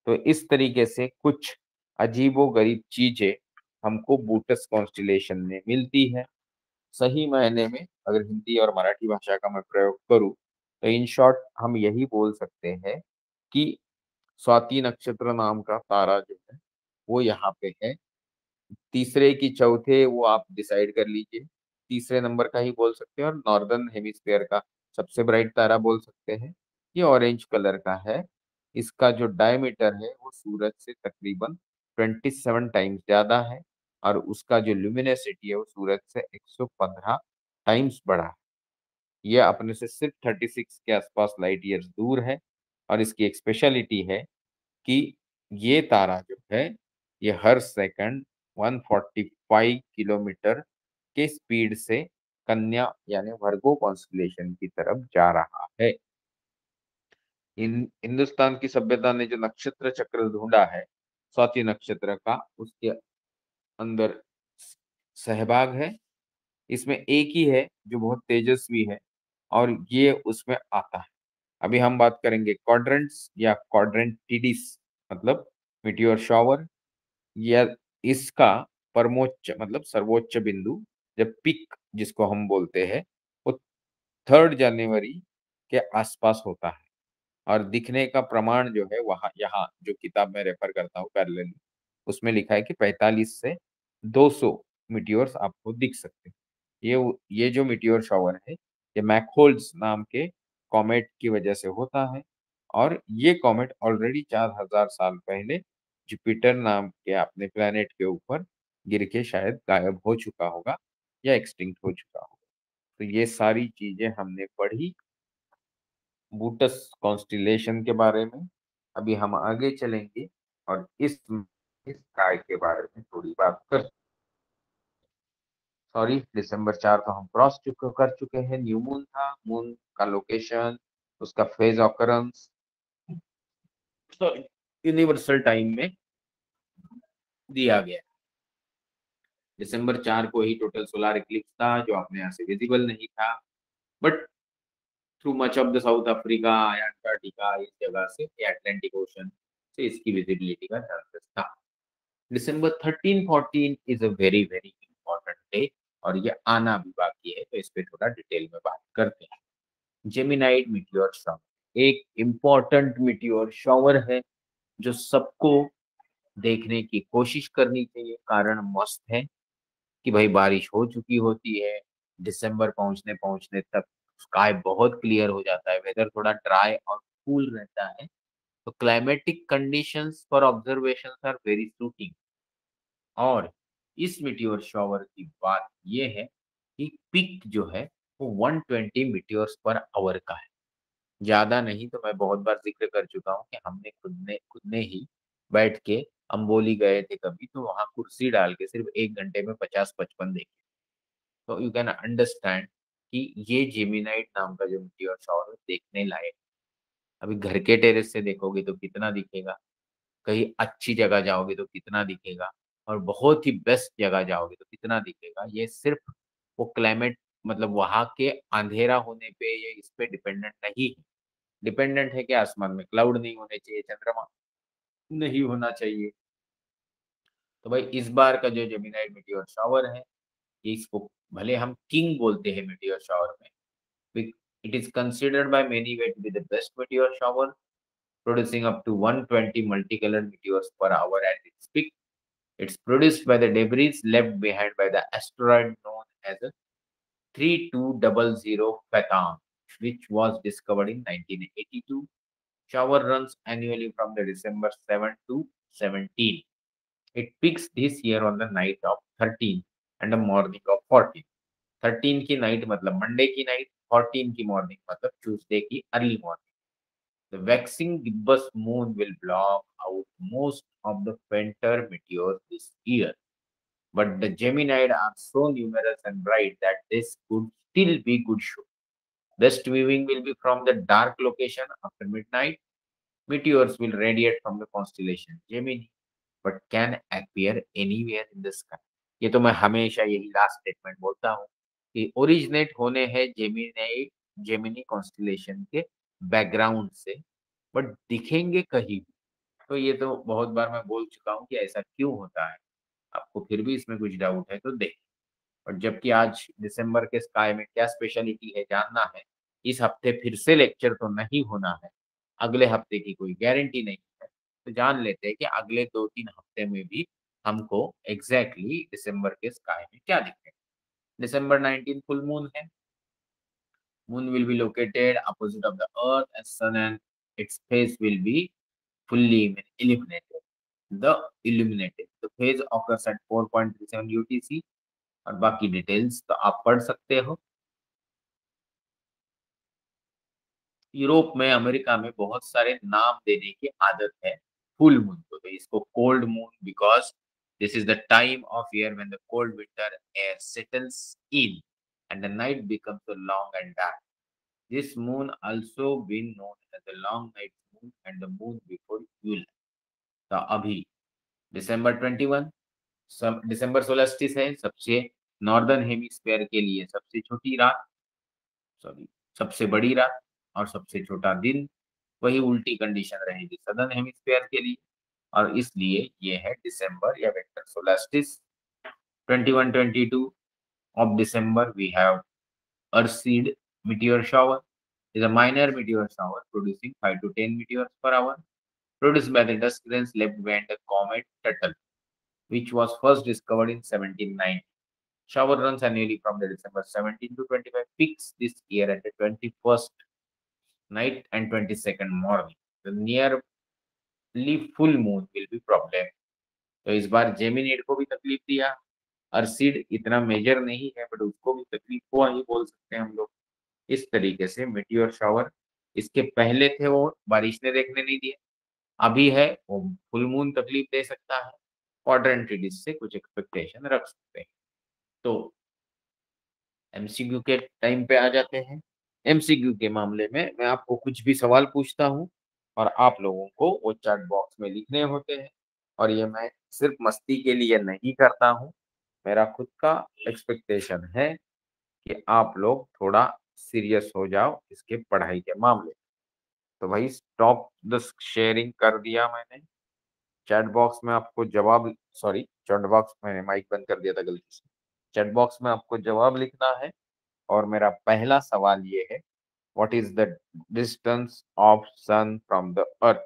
तो इस तरीके से कुछ अजीबो गरीब चीज़ें हमको Bootes constellation में मिलती है। सही मायने में अगर हिंदी और मराठी भाषा का मैं प्रयोग करूँ तो इन शॉर्ट हम यही बोल सकते हैं कि स्वाति नक्षत्र नाम का तारा जो है, वो यहाँ पे है। तीसरे की चौथे वो आप डिसाइड कर लीजिए। तीसरे नंबर का ही बोल सकते हैं और नॉर्दर्न हेमिस्फीयर का सबसे ब्राइट तारा बोल सकते हैं। ये ऑरेंज कलर का है। इसका जो डायमीटर है वो सूरज से तकरीबन 27 टाइम्स ज़्यादा है और उसका जो ल्यूमिनेसिटी है वो सूरज से 115 टाइम्स बड़ा है। ये अपने से सिर्फ़ 36 के आसपास लाइट ईयर्स दूर है और इसकी एक स्पेशलिटी है कि ये तारा जो है ये हर सेकंड 145 किलोमीटर के स्पीड से कन्या यानी वर्गो कॉन्स्टलेशन की तरफ़ जा रहा है। इन, हिंदुस्तान की सभ्यता ने जो नक्षत्र चक्र ढूंढा है, स्वाति नक्षत्र का, उसके अंदर सहभाग है। इसमें एक ही है जो बहुत तेजस्वी है और ये उसमें आता है। अभी हम बात करेंगे क्वाड्रेंट्स या क्वाड्रेंटिडिस मतलब मिटियोर शॉवर या इसका परमोच्च मतलब सर्वोच्च बिंदु जब पिक जिसको हम बोलते हैं वो थर्ड जनवरी के आसपास होता है। और दिखने का प्रमाण जो है वहाँ यहाँ जो किताब में रेफर करता हूँ कर उसमें लिखा है कि 45 से 200 मिट्योर्स आपको दिख सकते हैं। ये ये जो मिट्योर शॉवर है ये मैकहोल्स नाम के कॉमेट की वजह से होता है और ये कॉमेट ऑलरेडी चार हज़ार साल पहले जुपिटर नाम के अपने प्लेनेट के ऊपर गिर के शायद गायब हो चुका होगा। या एक्सटिंक्ट हो चुका होगा तो ये सारी चीज़ें हमने पढ़ी। बूटस कॉन्स्टिलेशन के बारे में, अभी हम आगे चलेंगे और इस इस काय के बारे में थोड़ी बात कर सॉरी, दिसंबर चार तो हम क्रॉस चुके कर चुके हैं। न्यू मून था, मून का लोकेशन, उसका फ़ेज़ ऑकरेंस। यूनिवर्सल टाइम में दिया गया। दिसंबर चार को ही टोटल सोलर इक्लिप्स था, जो अपने यहाँ से विजिबल नहीं था। But through much of the South Africa Antarctica इस जगह से अटलांटिक ओशन से इसकी विजिबिलिटी का चांसेस था। December thirteen fourteen is a very very important day और ये आना भी बाकी है तो इस पर थोड़ा डिटेल में बात करते हैं। जेमिनाइट मिट्योर शॉवर एक इंपॉर्टेंट मिट्योर शॉवर है, जो सबको देखने की कोशिश करनी चाहिए, कारण मस्त है। कि भाई बारिश हो चुकी होती है, दिसंबर पहुँचने पहुँचने तक स्काई बहुत क्लियर हो जाता है वेदर थोड़ा ड्राई और कूल रहता है तो climatic conditions for observation are very suiting और इस मिट्योर शॉवर की बात यह है कि पिक जो है, वो 120 मीटियोर्स पर आवर का है। ज़्यादा नहीं तो मैं बहुत बार ज़िक्र कर चुका हूँ कि हमने खुद ने खुद ने ही बैठ के अम्बोली गए थे कभी तो वहाँ कुर्सी डाल के सिर्फ़ एक घंटे में पचास पचपन देखे। तो यू कैन अंडरस्टैंड कि ये जेमिनाइट नाम का जो मिट्योर शॉवर देखने लायक अभी घर के टेरेस से देखोगे तो कितना दिखेगा। कहीं अच्छी जगह जाओगे तो कितना दिखेगा और बहुत ही बेस्ट जगह जाओगे तो कितना दिखेगा। ये सिर्फ़ वो क्लाइमेट मतलब वहाँ के अंधेरा होने पे ये इस पे डिपेंडेंट नहीं है। डिपेंडेंट है कि आसमान में क्लाउड नहीं होने चाहिए, चंद्रमा नहीं होना चाहिए तो भाई इस बार का जो जेमिनाइट मिट्योर शावर है इसको भले हम किंग बोलते हैं मिट्योर शावर में it is considered by many way to be the best meteor shower producing up to 120 multicolored meteors per hour at its peak It's produced by the debris left behind by the asteroid known as 3200 Phaethon, which was discovered in 1982. Shower runs annually from the December 7 to 17. It peaks this year on the night of 13 and the morning of 14. 13 की night मतलब Monday की night 14 की morning मतलब Tuesday की early morning The waxing gibbous moon will block out most of the fainter meteors this year. But the Gemini are so numerous and bright that this could still be good show. Best viewing will be from the dark location after midnight. Meteors will radiate from the constellation Gemini, but can appear anywhere in the sky. ये तो मैं हमेशा यही last statement बोलता हूँ कि originate होने हैं जेमिनी जेमिनी कॉन्स्टिलेशन के बैकग्राउंड से बट दिखेंगे कहीं तो ये तो बहुत बार मैं बोल चुका हूँ कि ऐसा क्यों होता है आपको फिर भी इसमें कुछ डाउट है तो देखें और जबकि आज दिसंबर के स्काई में क्या स्पेशलिटी है जानना है, इस हफ़्ते फिर से लेक्चर तो नहीं होना है, अगले हफ़्ते की कोई गारंटी नहीं है तो जान लेते हैं कि अगले दो तीन हफ़्ते में भी हमको एग्जैक्टली exactly दिसंबर के स्काई में क्या दिखे दिसंबर नाइनटीन फुल मून है। Moon will be located opposite of the earth and sun and its face will be fully eliminated the illuminated the phase occurs at 4.37 UTC और बाकी डिटेल्स तो आप पढ़ सकते हो। यूरोप में, अमेरिका में बहुत सारे नाम देने की आदत है फुल मून को। तो इसको cold moon because this is the time of year when the cold winter air settles in and the night becomes long and dark this moon also been known as the long night moon and the moon before Yule तो अभी December twenty one December सोलह है, सबसे northern hemisphere के लिए सबसे छोटी रात, सॉरी, सबसे बड़ी रात और सबसे छोटा दिन, वही उल्टी कंडीशन रहेगी सदर्न हेमिस्फेयर के लिए। और इसलिए ये है दिसंबर या winter solstice 21 22 of December we have Ursid meteor shower is a minor meteor shower producing 5 to 10 meteors per hour produced by the dust grains left behind comet Tuttle which was first discovered in Shower runs annually from the December 17 to 25, peaks this year at the 21st night and 22nd morning. The nearly full moon will be problem. तो इस बार जेमिनेट को भी तकलीफ़ दिया अर्सिड इतना major नहीं है but उसको भी तकलीफ़ हुआ ही बोल सकते हैं हम लोग इस तरीके से मिट्टी शावर इसके पहले थे वो बारिश ने देखने नहीं दिए अभी है वो फुल मून तकलीफ़ दे सकता है क्वाड्रेंटिडिस से कुछ एक्सपेक्टेशन रख सकते हैं तो एमसीक्यू के टाइम पे आ जाते हैं। एमसीक्यू के मामले में मैं आपको कुछ भी सवाल पूछता हूँ और आप लोगों को वो चैट बॉक्स में लिखने होते हैं और ये मैं सिर्फ़ मस्ती के लिए नहीं करता हूँ। मेरा खुद का एक्सपेक्टेशन है कि आप लोग थोड़ा सीरियस हो जाओ इसके पढ़ाई के मामले तो भाई स्टॉप द शेयरिंग कर दिया मैंने। चैट बॉक्स में आपको जवाब सॉरी चैट बॉक्स मैंने माइक बंद कर दिया था गलती से। चैट बॉक्स में आपको जवाब लिखना है। और मेरा पहला सवाल ये है what is the distance of sun from the earth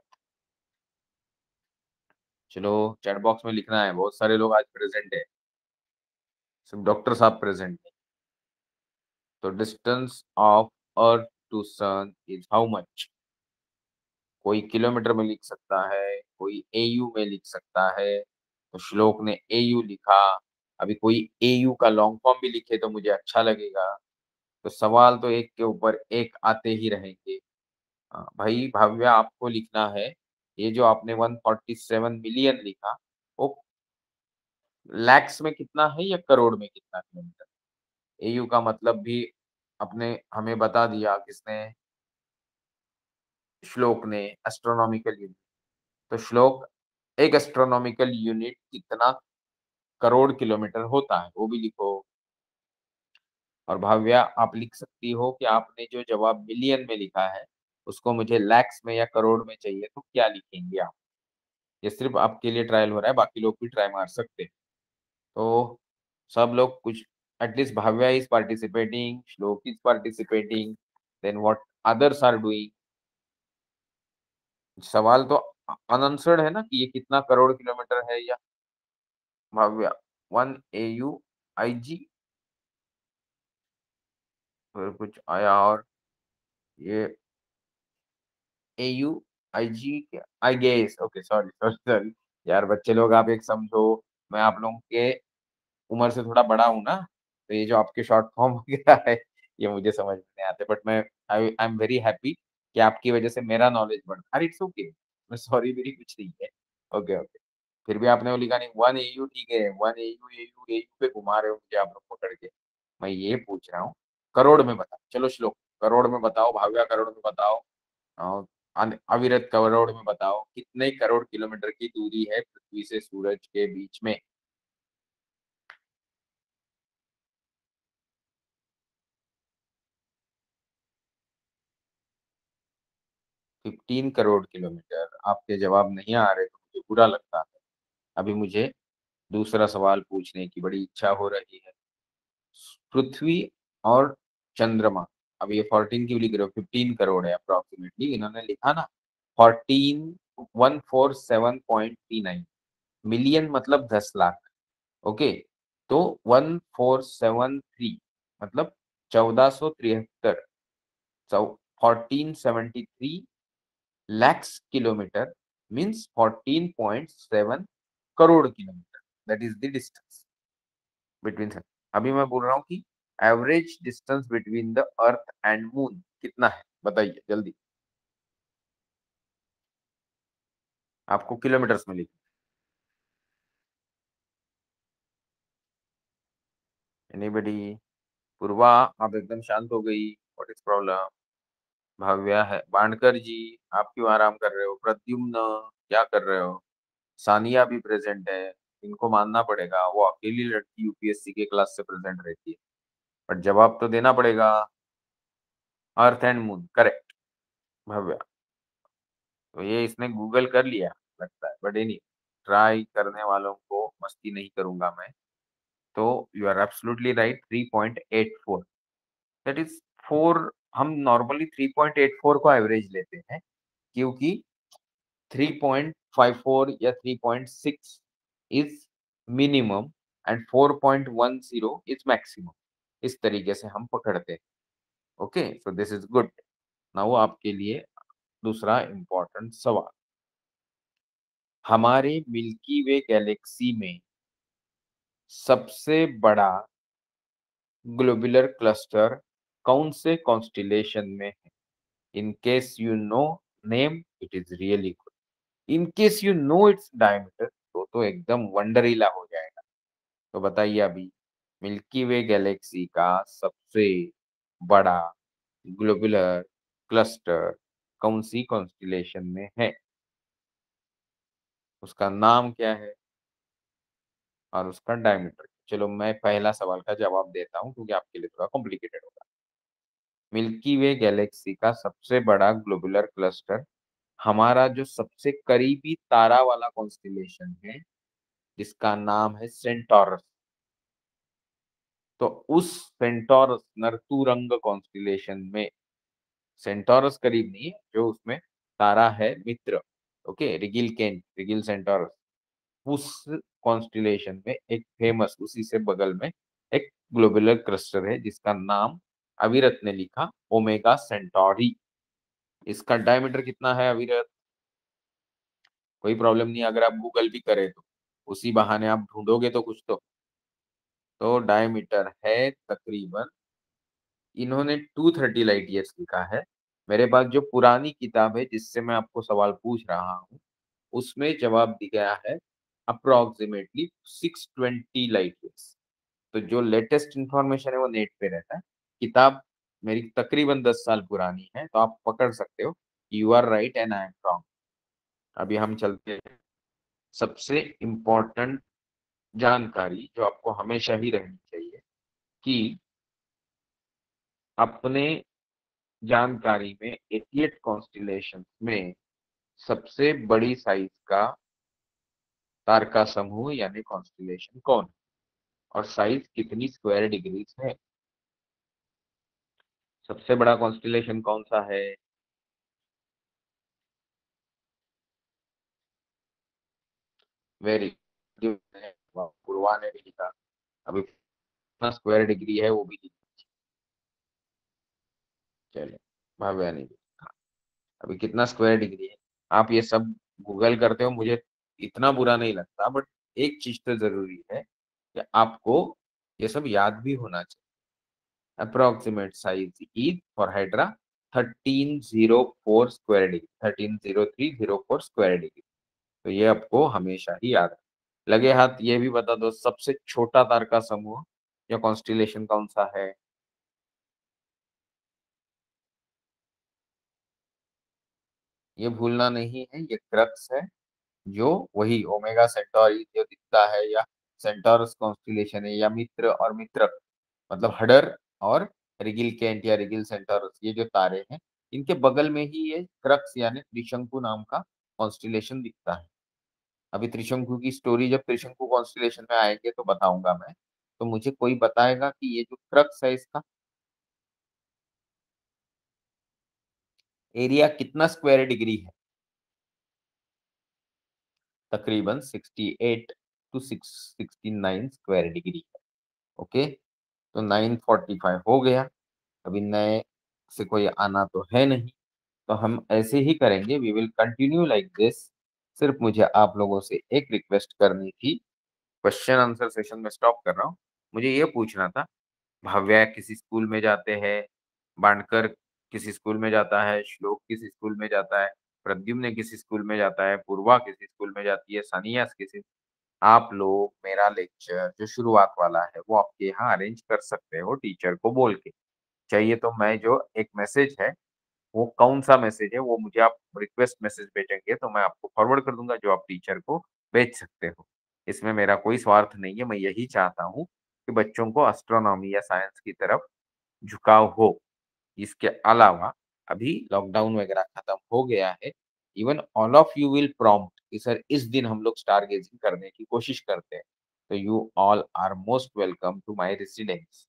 चलो, चैट बॉक्स में लिखना है, बहुत सारे लोग आज प्रेजेंट है। सिर्फ़ डॉक्टर साहब प्रेजेंट है। तो distance of earth to sun is how much कोई किलोमीटर में लिख सकता है, कोई एयू में लिख सकता है। तो श्लोक ने एयू लिखा अभी कोई एयू का लॉन्ग फॉर्म भी लिखे तो मुझे अच्छा लगेगा। तो सवाल तो एक के ऊपर एक आते ही रहेंगे। भाई भव्य आपको लिखना है। ये जो आपने 147 मिलियन लिखा, वो लैक्स में कितना है या करोड़ में कितना किलोमीटर? एयू का मतलब भी अपने हमें बता दिया किसने? श्लोक ने एस्ट्रोनॉमिकल यूनिट तो श्लोक, एक एस्ट्रोनॉमिकल यूनिट कितना करोड़ किलोमीटर होता है, वो भी लिखो। और भाव्या, आप लिख सकती हो कि आपने जो जवाब मिलियन में लिखा है, उसको मुझे लैक्स में या करोड़ में चाहिए तो क्या लिखेंगे आप? ये सिर्फ़ आपके लिए ट्रायल हो रहा है, बाकी लोग भी ट्राई मार सकते हैं। तो सब लोग कुछ at least Bhavya is participating Shlok is participating then what others are doing सवाल तो अनआंसर्ड है ना कि ये कितना करोड़ किलोमीटर है या Bhavya one A U I G फिर कुछ आया और ये A U I G I guess okay sorry sorry sorry यार, बच्चे लोग, आप एक समझो, मैं आप लोगों के उम्र से थोड़ा बड़ा हूँ ना तो ये जो आपके शॉर्ट फॉर्म वगैरह है, ये मुझे समझ नहीं आते बट मैं I I am very happy कि आपकी वजह से मेरा नॉलेज बढ़, अरे इट्स ओके मैं सॉरी मेरी कुछ नहीं है ओके ओके फिर भी आपने वो लिखा नहीं, वन ए यू ठीक है, one A U A U A U पे घुमा रहे हो मुझे आप लोग पकड़ के। मैं ये पूछ रहा हूँ, करोड़ में बताओ, चलो श्लोक, करोड़ में बताओ, भाव्या करोड़ में बताओ अविरत करोड़ में बताओ, कितने करोड़ किलोमीटर की दूरी है पृथ्वी से सूरज के बीच में? फिफ्टीन करोड़ किलोमीटर, आपके जवाब नहीं आ रहे तो मुझे बुरा लगता है। अभी मुझे दूसरा सवाल पूछने की बड़ी इच्छा हो रही है। पृथ्वी और चंद्रमा, अब ये फोर्टीन की लिख रहे हो? फिफ्टीन करोड़ है अप्रोक्सीमेटली इन्होंने लिखा ना fourteen one four seven point three nine million मतलब दस लाख, ओके? तो वन फोर सेवन थ्री मतलब चौदह सौ तिहत्तर fourteen seventy three lakhs kilometre means fourteen point seven crore kilometre that is the distance between sun अभी मैं बोल रहा हूँ कि average distance between the earth and moon कितना है? बताइए, जल्दी। आपको किलोमीटर्स में लिखना एनीबडी पूर्वा, आप एकदम शांत हो गई। व्हाट इज़ प्रॉब्लम भव्या है। बांडकर जी, आप क्यों आराम कर रहे हो? प्रद्युम्न, क्या कर रहे हो? सानिया भी प्रेजेंट है, इनको मानना पड़ेगा, वो अकेली लड़की यूपीएससी के क्लास से प्रेजेंट रहती है। बट जवाब तो देना पड़ेगा। Earth and moon correct Bhavya. तो ये इसने गूगल कर लिया, लगता है। बट एनी ट्राई करने वालों को मस्ती नहीं करूँगा मैं। तो you are absolutely right 3.84 that is four हम नॉर्मली 3.84 को एवरेज लेते हैं, क्योंकि 3.54 या 3.6 is minimum and 4.10 is maximum इस तरीके से हम पकड़ते हैं। Okay so this is good now आपके लिए दूसरा इंपॉर्टेंट सवाल। हमारे मिल्की वे गैलेक्सी में सबसे बड़ा ग्लोबुलर क्लस्टर कौन से कॉन्स्टिलेशन में है? In case you know name it is really good in case you know its diameter तो तो एकदम वंडरीला हो जाएगा। तो बताइए अभी, मिल्की वे गैलेक्सी का सबसे बड़ा ग्लोबुलर क्लस्टर कौन सी कॉन्स्टिलेशन में है? उसका नाम क्या है? और उसका डायमीटर। चलो मैं पहला सवाल का जवाब देता हूँ, क्योंकि आपके लिए थोड़ा कॉम्प्लिकेटेड होगा। मिल्की वे गैलेक्सी का सबसे बड़ा ग्लोबुलर क्लस्टर हमारा जो सबसे करीबी तारा वाला कॉन्स्टिलेशन है, जिसका नाम है सेंटोरस तो उस सेंटोरस नरतुरंग कॉन्स्टिलेशन में सेंटोरस करीब नहीं है जो उसमें तारा है मित्र, okay, Rigil Kent, Rigil Centaurus उस कॉन्स्टिलेशन में एक फ़ेमस उसी से बगल में एक ग्लोबुलर क्लस्टर है, जिसका नाम अविरत ने लिखा ओमेगा सेंटोरी इसका डायमीटर कितना है अविरत कोई प्रॉब्लम नहीं, अगर आप गूगल भी करें तो। उसी बहाने आप ढूंढोगे तो कुछ तो। तो डायमीटर है तकरीबन, इन्होंने 230 लाइट ईयर्स लिखा है। मेरे पास जो पुरानी किताब है, जिससे मैं आपको सवाल पूछ रहा हूँ, उसमें जवाब दिया गया है अप्रोक्सीमेटली 620 लाइट ईयर्स तो जो लेटेस्ट इंफॉर्मेशन है, वो नेट पे रहता है। किताब मेरी तकरीबन 10 साल पुरानी है तो आप पकड़ सकते हो you are right and I am wrong अभी हम चलते हैं। सबसे इम्पोर्टेंट जानकारी जो आपको हमेशा ही रहनी चाहिए कि अपने जानकारी में एटियट कॉन्स्टिलेशन में सबसे बड़ी साइज़ का तारका समूह यानी कॉन्स्टिलेशन कौन और साइज़ कितनी स्क्वायर डिग्रीज है? सबसे बड़ा कॉन्स्टिलेशन कौन सा है? वेरी पूर्वा ने भी लिखा। अभी स्क्वायर डिग्री है वो भी चले भाव्या ने भी अभी कितना स्क्वायर डिग्री है? आप ये सब गूगल करते हो, मुझे इतना बुरा नहीं लगता बट एक चीज़ तो ज़रूरी है कि आपको ये सब याद भी होना चाहिए। Zero four square degree thirteen zero three zero four square degree तो ये आपको हमेशा ही याद है। लगे हाथ, ये भी बता दो, सबसे छोटा तार का समूह या कॉन्स्टिलेशन कौन सा है? ये भूलना नहीं है, ये क्रक्स है, जो वही ओमेगा सेंटोरी जो दिखता है या सेंटोरस कॉन्स्टिलेशन है या मित्र और मित्र मतलब हडर और रिगिल कैंट या रिगिल सेंटर ये जो तारे हैं, इनके बगल में ही ये क्रक्स यानी त्रिशंकु नाम का कॉन्स्टिलेशन दिखता है। अभी त्रिशंकु की स्टोरी जब त्रिशंकु कॉन्स्टिलेशन में आएँगे तो बताऊँगा मैं तो मुझे कोई बताएगा कि ये जो क्रक्स है इसका? एरिया कितना स्क्वायर डिग्री है? तकरीबन 68 टू 669 स्क्वायर डिग्री है ओके तो 945 हो गया। अभी नए से कोई आना तो है नहीं। तो हम ऐसे ही करेंगे। We will continue like this सिर्फ़ मुझे आप लोगों से एक रिक्वेस्ट करनी थी। क्वेश्चन आंसर सेशन में स्टॉप कर रहा हूँ। मुझे ये पूछना था, भव्या किसी स्कूल में जाते हैं? बांडकर किसी स्कूल में जाता है? श्लोक किसी स्कूल में जाता है? प्रद्युम्न किसी स्कूल में जाता है? पूर्वा किसी स्कूल में जाती है? सानिया किसी आप लोग मेरा लेक्चर जो शुरुआत वाला है, वो आपके यहाँ अरेंज कर सकते हो टीचर को बोल के। चाहिए तो मैं जो एक मैसेज है, वो कौन सा मैसेज है, वो मुझे आप रिक्वेस्ट मैसेज भेजेंगे तो मैं आपको फॉरवर्ड कर दूँगा जो आप टीचर को भेज सकते हो। इसमें मेरा कोई स्वार्थ नहीं है, मैं यही चाहता हूँ कि बच्चों को एस्ट्रोनॉमी या साइंस की तरफ़ झुकाव हो। इसके अलावा अभी लॉकडाउन वगैरह खत्म हो गया है even all of you will prompt कि, सर, इस दिन हम लोग स्टार गेजिंग करने की कोशिश करते हैं। तो you all are most welcome to my residence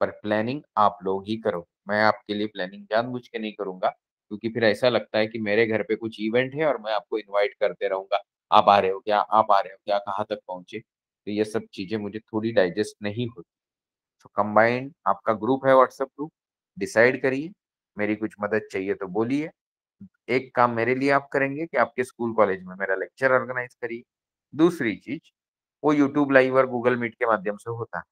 पर प्लानिंग आप लोग ही करो। मैं आपके लिए प्लानिंग जानबूझ के नहीं करूँगा, क्योंकि फिर ऐसा लगता है कि मेरे घर पे कुछ इवेंट है और मैं आपको इनवाइट करते रहूँगा। आप आ रहे हो क्या? आप आ रहे हो क्या? कहाँ तक पहुँचे? तो ये सब चीज़ें मुझे थोड़ी डाइजेस्ट नहीं होती। तो कंबाइंड आपका ग्रुप है व्हाट्सएप ग्रुप डिसाइड करिए। मेरी कुछ मदद चाहिए तो बोलिए। एक काम मेरे लिए आप करेंगे कि आपके स्कूल कॉलेज में मेरा लेक्चर ऑर्गेनाइज करिए। दूसरी चीज़, वो यूट्यूब लाइव और गूगल मीट के माध्यम से होता है।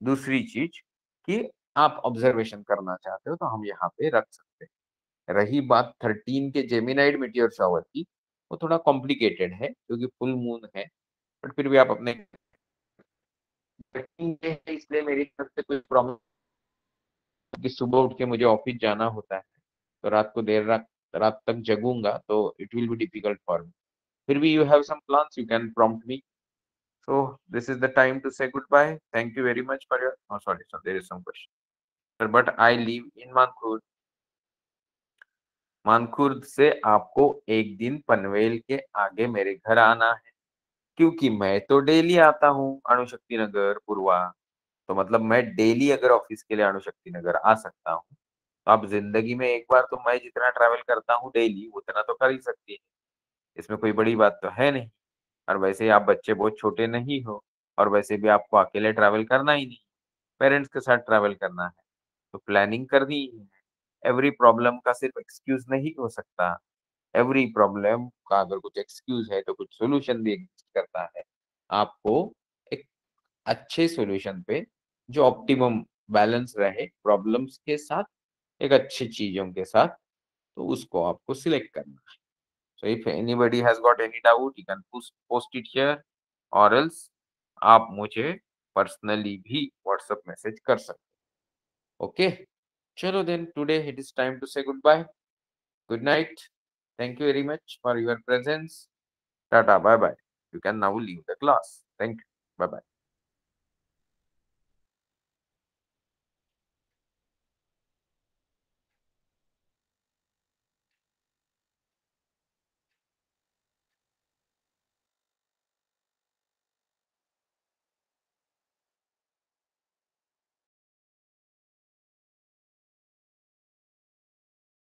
दूसरी चीज़ कि आप ऑब्जर्वेशन करना चाहते हो तो हम यहाँ पे रख सकते हैं। रही बात थर्टीन के जेमिनाइड मिटियोर शावर की, वो थोड़ा कॉम्प्लिकेटेड है, क्योंकि फुल मून है बट फिर भी आप अपने इसलिए मेरी तरफ़ से कोई प्रॉब्लम कि सुबह उठ के मुझे ऑफ़िस जाना होता है तो रात को देर रात रात तक जगूँगा तो it will be difficult for me फिर भी you have some plans you can prompt me so, this is the time to say goodbye. Thank you very much for your oh sorry, so there is some question. But i live in mankur Mankhurd से आपको एक दिन पनवेल के आगे मेरे घर आना है, क्योंकि मैं तो डेली आता हूँ अणुशक्ति नगर, पूर्वा। तो मतलब मैं डेली अगर ऑफ़िस के लिए अणुशक्ति नगर आ सकता हूँ आप ज़िंदगी में एक बार तो मैं जितना ट्रैवल करता हूँ डेली उतना तो कर ही सकती है। इसमें कोई बड़ी बात तो है नहीं। और वैसे आप बच्चे बहुत छोटे नहीं हो, और वैसे भी आपको अकेले ट्रैवल करना ही नहीं। पेरेंट्स के साथ ट्रैवल करना है। तो प्लानिंग करनी ही है। एवरी प्रॉब्लम का सिर्फ़ एक्सक्यूज नहीं हो सकता। एवरी प्रॉब्लम का अगर कुछ एक्सक्यूज है तो कुछ सोल्यूशन भी एग्जिस्ट करता है। आपको एक अच्छे सोल्यूशन पे जो ऑप्टिमम बैलेंस रहे प्रॉब्लम्स के साथ एक अच्छी चीज़ों के साथ तो उसको आपको सिलेक्ट करना है। So if anybody has got any doubt you can post it here or else आप मुझे पर्सनली भी व्हाट्सएप मैसेज कर सकते ओके चलो then today it is time to say good bye good night thank you very much for your presence tata bye bye you can now leave the class thank you bye bye